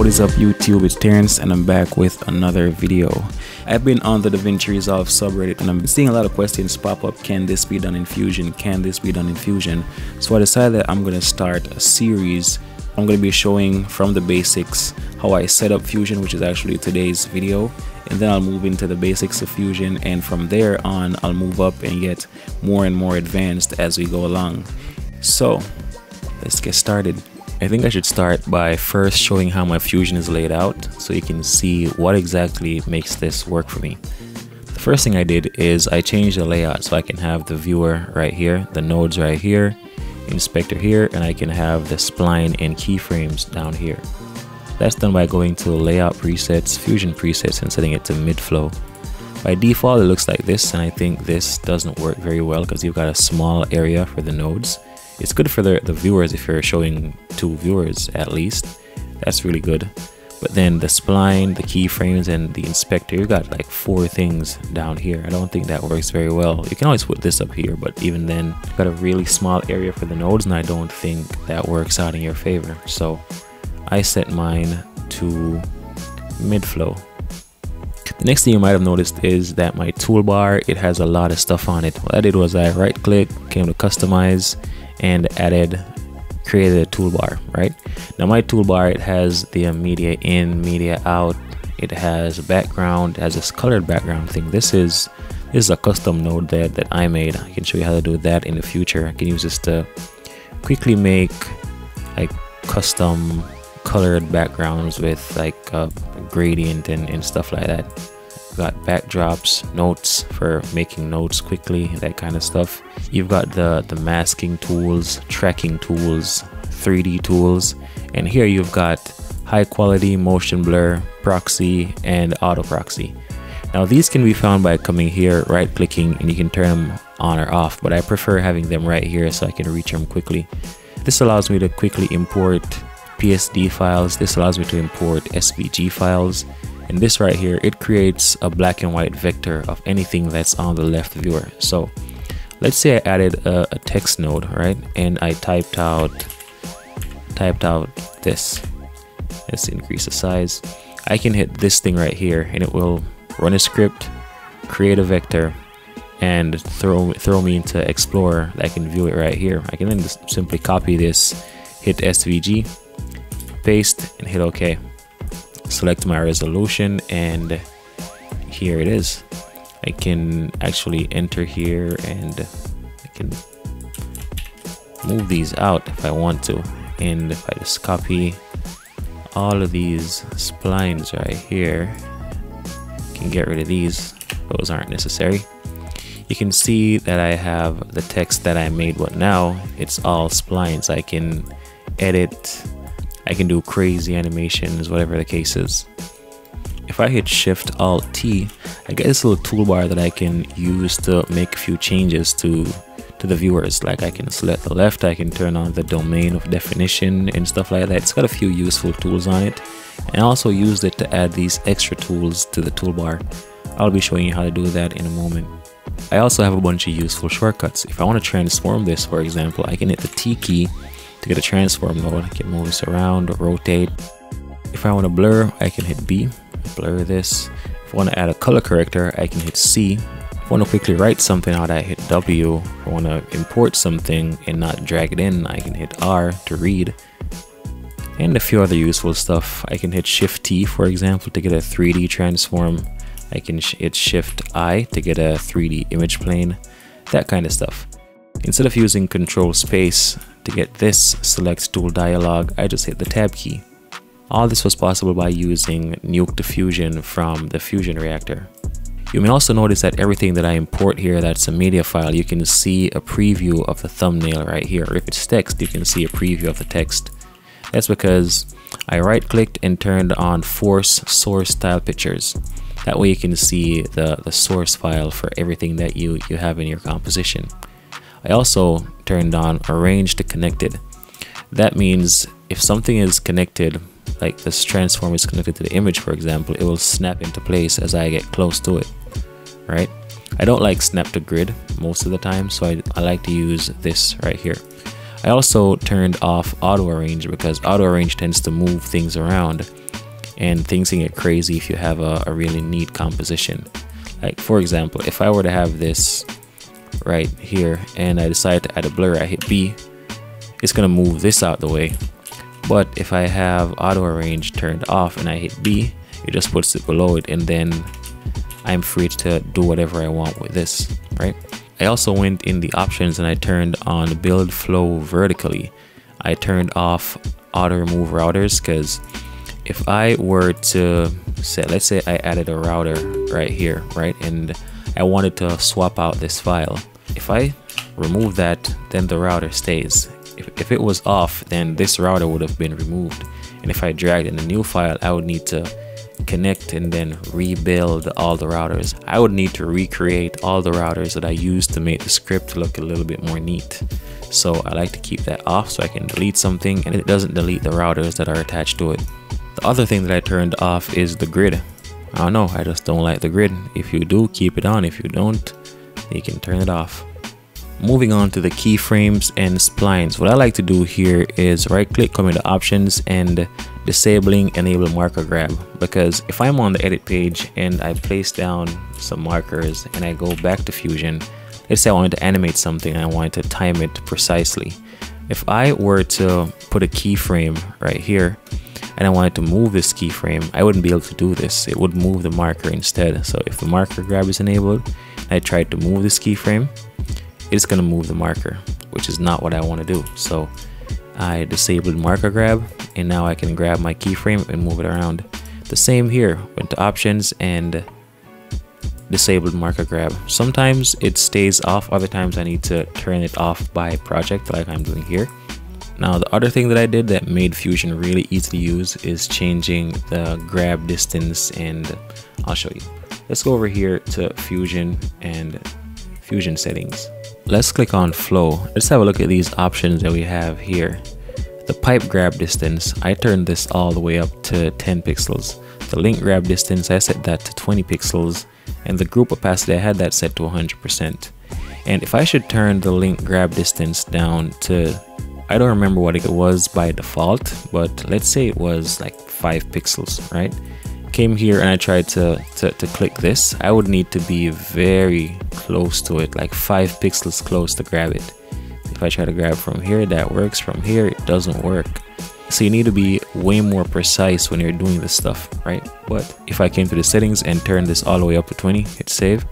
What is up YouTube, it's Terrence and I'm back with another video. I've been on the DaVinci Resolve subreddit and I'm seeing a lot of questions pop up, can this be done in Fusion, can this be done in Fusion? So I decided that I'm going to start a series. I'm going to be showing from the basics how I set up Fusion, which is actually today's video. And then I'll move into the basics of Fusion and from there on I'll move up and get more and more advanced as we go along. So let's get started. I think I should start by first showing how my Fusion is laid out so you can see what exactly makes this work for me. The first thing I did is I changed the layout so I can have the viewer right here, the nodes right here, inspector here, and I can have the spline and keyframes down here. That's done by going to layout presets, fusion presets and setting it to mid flow. By default it looks like this and I think this doesn't work very well because you've got a small area for the nodes it's good for the, the viewers if you're showing two viewers at least. That's really good. But then the spline, the keyframes, and the inspector, you got like four things down here. I don't think that works very well. You can always put this up here, but even then, you got a really small area for the nodes, and I don't think that works out in your favor. So I set mine to mid flow. The next thing you might have noticed is that my toolbar, it has a lot of stuff on it. What I did was I right click, came to customize, and added created a toolbar right? Now my toolbar it has the media in media out. It has a background it has this colored background thing. This is this is a custom node that that i made. I can show you how to do that in the future. I can use this to quickly make like custom colored backgrounds with like a gradient and, and stuff like that got backdrops, notes for making notes quickly, that kind of stuff. You've got the, the masking tools, tracking tools, 3D tools, and here you've got high quality motion blur, proxy, and auto proxy. Now these can be found by coming here, right clicking, and you can turn them on or off, but I prefer having them right here so I can reach them quickly. This allows me to quickly import PSD files, this allows me to import SVG files, and this right here it creates a black and white vector of anything that's on the left viewer. So let's say I added a, a text node right? And I typed out typed out this. Let's increase the size. I can hit this thing right here and it will run a script create a vector and throw throw me into Explorer I can view it right here. I can then just simply copy this hit SVG paste and hit OK select my resolution and here it is. I can actually enter here and I can move these out if I want to. And if I just copy all of these splines right here can get rid of these. Those aren't necessary. You can see that I have the text that I made but now it's all splines. I can edit I can do crazy animations, whatever the case is. If I hit Shift Alt T, I get this little toolbar that I can use to make a few changes to to the viewers. Like I can select the left, I can turn on the domain of definition and stuff like that. It's got a few useful tools on it. And I also used it to add these extra tools to the toolbar. I'll be showing you how to do that in a moment. I also have a bunch of useful shortcuts. If I want to transform this, for example, I can hit the T key to get a transform mode, I can move this around rotate. If I want to blur, I can hit B, blur this. If I want to add a color corrector, I can hit C. If I want to quickly write something out, I hit W. If I want to import something and not drag it in, I can hit R to read. And a few other useful stuff. I can hit Shift T, for example, to get a 3D transform. I can hit Shift I to get a 3D image plane, that kind of stuff. Instead of using Control Space, to get this select tool dialog, I just hit the tab key. All this was possible by using Nuke2Fusion from the Fusion reactor. You may also notice that everything that I import here that's a media file, you can see a preview of the thumbnail right here. If it's text, you can see a preview of the text. That's because I right clicked and turned on force source tile pictures. That way you can see the, the source file for everything that you, you have in your composition. I also turned on arrange to connected. That means if something is connected, like this transform is connected to the image, for example, it will snap into place as I get close to it, right? I don't like snap to grid most of the time, so I, I like to use this right here. I also turned off auto arrange because auto arrange tends to move things around and things can get crazy if you have a, a really neat composition. Like for example, if I were to have this right here and I decide to add a blur, I hit B, it's gonna move this out the way. But if I have auto arrange turned off and I hit B, it just puts it below it and then I'm free to do whatever I want with this, right? I also went in the options and I turned on build flow vertically. I turned off auto remove routers because if I were to say, let's say I added a router right here, right? And I wanted to swap out this file. If I remove that, then the router stays. If, if it was off, then this router would have been removed. And if I dragged in a new file, I would need to connect and then rebuild all the routers. I would need to recreate all the routers that I used to make the script look a little bit more neat. So I like to keep that off so I can delete something and it doesn't delete the routers that are attached to it. The other thing that I turned off is the grid. I don't know, I just don't like the grid. If you do, keep it on. If you don't, you can turn it off. Moving on to the keyframes and splines. What I like to do here is right click, come into options and disabling enable marker grab because if I'm on the edit page and I place down some markers and I go back to Fusion, let's say I wanted to animate something and I wanted to time it precisely. If I were to put a keyframe right here and I wanted to move this keyframe, I wouldn't be able to do this. It would move the marker instead. So if the marker grab is enabled, and I tried to move this keyframe, it's gonna move the marker, which is not what I want to do. So I disabled marker grab and now I can grab my keyframe and move it around. The same here, went to options and disabled marker grab. Sometimes it stays off, other times I need to turn it off by project like I'm doing here. Now the other thing that I did that made Fusion really easy to use is changing the grab distance and I'll show you. Let's go over here to Fusion and Fusion settings. Let's click on flow. Let's have a look at these options that we have here. The pipe grab distance, I turned this all the way up to 10 pixels. The link grab distance, I set that to 20 pixels. And the group opacity, I had that set to 100%. And if I should turn the link grab distance down to, I don't remember what it was by default, but let's say it was like 5 pixels, right? came here and I tried to, to, to click this, I would need to be very close to it, like 5 pixels close to grab it. If I try to grab from here, that works. From here, it doesn't work. So you need to be way more precise when you're doing this stuff, right? But if I came to the settings and turn this all the way up to 20, hit save,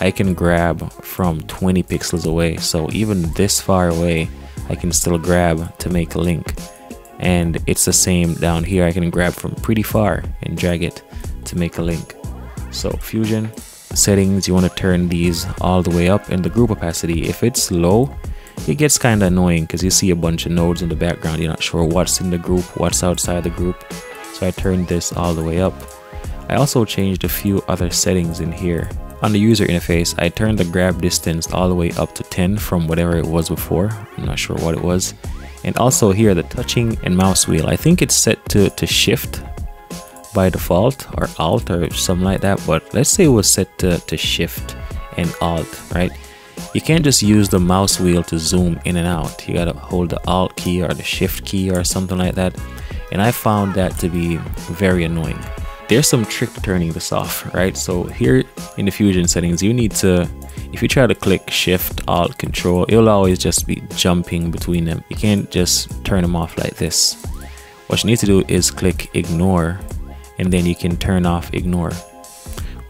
I can grab from 20 pixels away. So even this far away, I can still grab to make a link. And it's the same down here. I can grab from pretty far and drag it to make a link. So fusion settings you want to turn these all the way up and the group opacity. If it's low it gets kind of annoying because you see a bunch of nodes in the background. You're not sure what's in the group what's outside the group. So I turned this all the way up. I also changed a few other settings in here on the user interface I turned the grab distance all the way up to 10 from whatever it was before. I'm not sure what it was. And also here the touching and mouse wheel. I think it's set to, to shift by default or alt or something like that but let's say it was set to, to shift and alt right? You can't just use the mouse wheel to zoom in and out. You gotta hold the alt key or the shift key or something like that. And I found that to be very annoying there's some trick to turning this off right? So here in the fusion settings you need to if you try to click shift alt control it'll always just be jumping between them. You can't just turn them off like this. What you need to do is click ignore and then you can turn off ignore.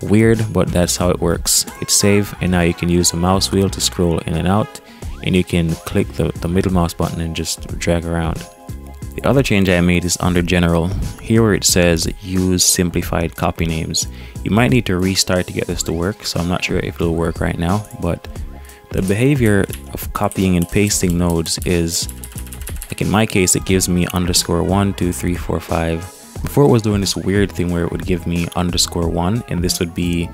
Weird but that's how it works. Hit save and now you can use the mouse wheel to scroll in and out and you can click the, the middle mouse button and just drag around the other change I made is under general. Here where it says use simplified copy names. You might need to restart to get this to work, so I'm not sure if it'll work right now, but the behavior of copying and pasting nodes is, like in my case, it gives me underscore one, two, three, four, five. Before it was doing this weird thing where it would give me underscore one, and this would be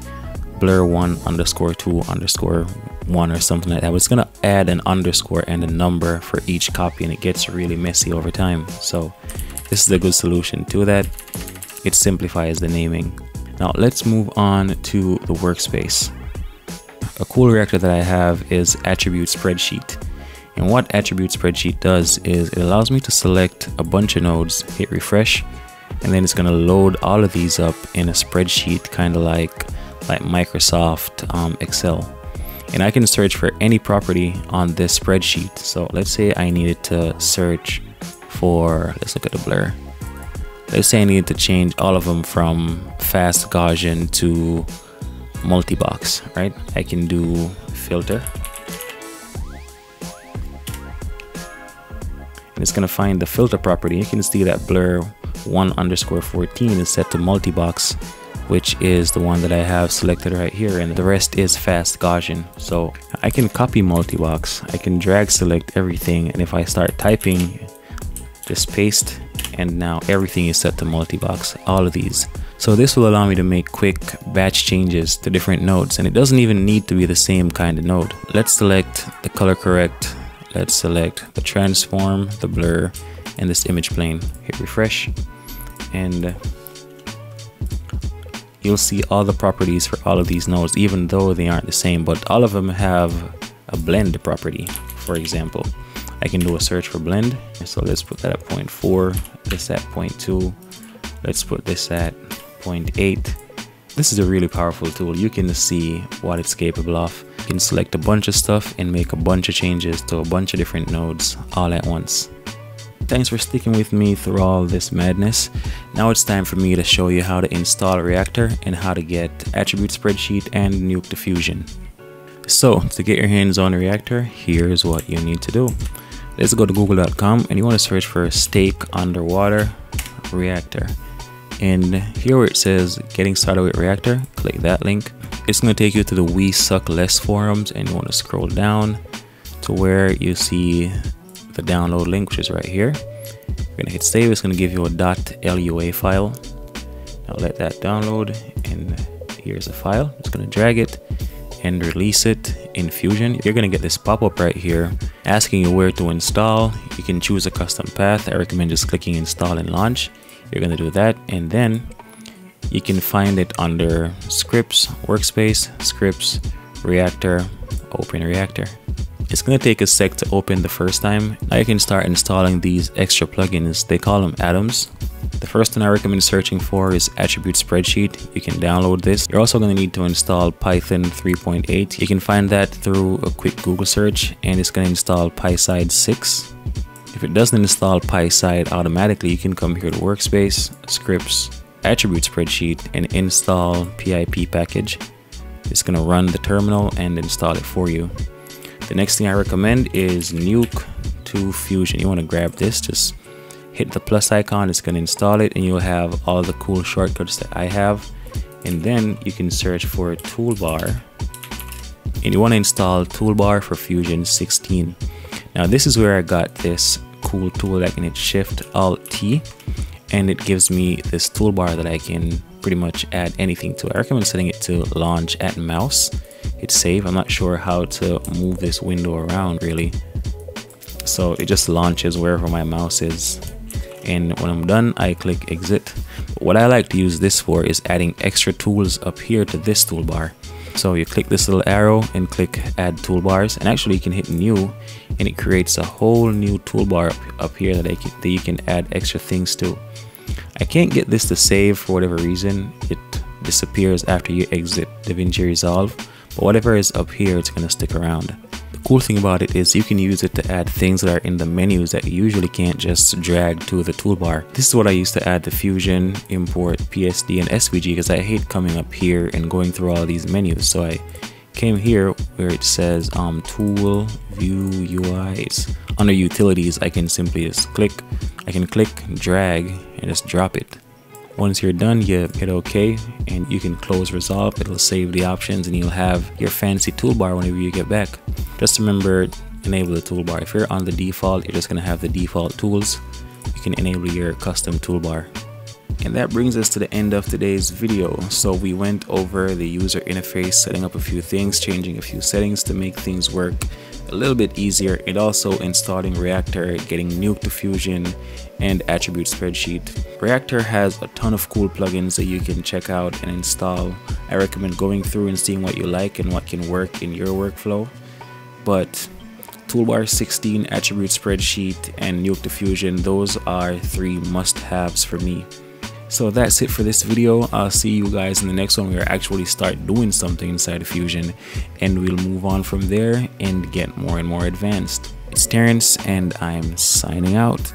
blur one underscore two underscore one or something like that. But it's gonna add an underscore and a number for each copy and it gets really messy over time. So this is a good solution to that. It simplifies the naming. Now let's move on to the workspace. A cool reactor that I have is attribute spreadsheet. And what attribute spreadsheet does is it allows me to select a bunch of nodes, hit refresh, and then it's going to load all of these up in a spreadsheet kind of like like Microsoft um, Excel and I can search for any property on this spreadsheet. So let's say I needed to search for let's look at the blur. Let's say I needed to change all of them from fast Gaussian to multi-box right? I can do filter. And it's to find the filter property. You can see that blur 1 underscore 14 is set to multi-box which is the one that I have selected right here and the rest is fast Gaussian. So I can copy multi-box I can drag select everything and if I start typing just paste and now everything is set to multi-box all of these. So this will allow me to make quick batch changes to different nodes and it doesn't even need to be the same kind of node. Let's select the color correct let's select the transform the blur and this image plane. Hit refresh and you'll see all the properties for all of these nodes even though they aren't the same but all of them have a blend property for example. I can do a search for blend so let's put that at 0.4 this at 0.2 let's put this at 0.8 this is a really powerful tool. You can see what it's capable of. You can select a bunch of stuff and make a bunch of changes to a bunch of different nodes all at once Thanks for sticking with me through all this madness. Now it's time for me to show you how to install a Reactor and how to get attribute spreadsheet and Nuke2Fusion. So to get your hands on a Reactor, here's what you need to do. Let's go to google.com and you want to search for stake underwater reactor. And here where it says getting started with Reactor, click that link. It's going to take you to the We Suck Less forums and you want to scroll down to where you see the download link, which is right here. You're gonna hit save, it's gonna give you a .lua file. Now let that download and here's a file. It's gonna drag it and release it in Fusion. You're gonna get this pop-up right here asking you where to install. You can choose a custom path. I recommend just clicking install and launch. You're gonna do that and then you can find it under scripts, workspace, scripts, reactor, open reactor. It's to take a sec to open the first time. Now you can start installing these extra plugins. They call them add-ons. The first one I recommend searching for is Attribute Spreadsheet. You can download this. You're also going to need to install Python 3.8. You can find that through a quick Google search and it's going to install PySide 6. If it doesn't install PySide automatically, you can come here to Workspace, Scripts, Attribute Spreadsheet and install PIP package. It's going to run the terminal and install it for you. The next thing I recommend is Nuke to Fusion. You want to grab this, just hit the plus icon, it's going to install it and you'll have all the cool shortcuts that I have. And then you can search for toolbar and you want to install toolbar for Fusion 16. Now this is where I got this cool tool that can hit shift alt T and it gives me this toolbar that I can pretty much add anything to. I recommend setting it to launch at mouse hit save. I'm not sure how to move this window around really. So it just launches wherever my mouse is. And when I'm done, I click exit. What I like to use this for is adding extra tools up here to this toolbar. So you click this little arrow and click add toolbars and actually you can hit new and it creates a whole new toolbar up, up here that, can, that you can add extra things to. I can't get this to save for whatever reason. It disappears after you exit DaVinci Resolve but whatever is up here it's gonna stick around. The cool thing about it is you can use it to add things that are in the menus that you usually can't just drag to the toolbar. This is what I used to add the Fusion, import, PSD, and SVG because I hate coming up here and going through all these menus. So I came here where it says um, tool, view, UIs. Under utilities. I can simply just click, I can click, drag, and just drop it. Once you're done, you hit OK and you can close resolve. It'll save the options and you'll have your fancy toolbar whenever you get back. Just remember, enable the toolbar. If you're on the default, you're just going to have the default tools. You can enable your custom toolbar. And that brings us to the end of today's video. So we went over the user interface, setting up a few things, changing a few settings to make things work a little bit easier and also installing Reactor, getting Nuke2Fusion and Attribute Spreadsheet. Reactor has a ton of cool plugins that you can check out and install. I recommend going through and seeing what you like and what can work in your workflow. But Toolbar 16, Attribute Spreadsheet, and Nuke2Fusion, those are three must-haves for me. So that's it for this video. I'll see you guys in the next one where I actually start doing something inside of Fusion and we'll move on from there and get more and more advanced. It's Terrence and I'm signing out.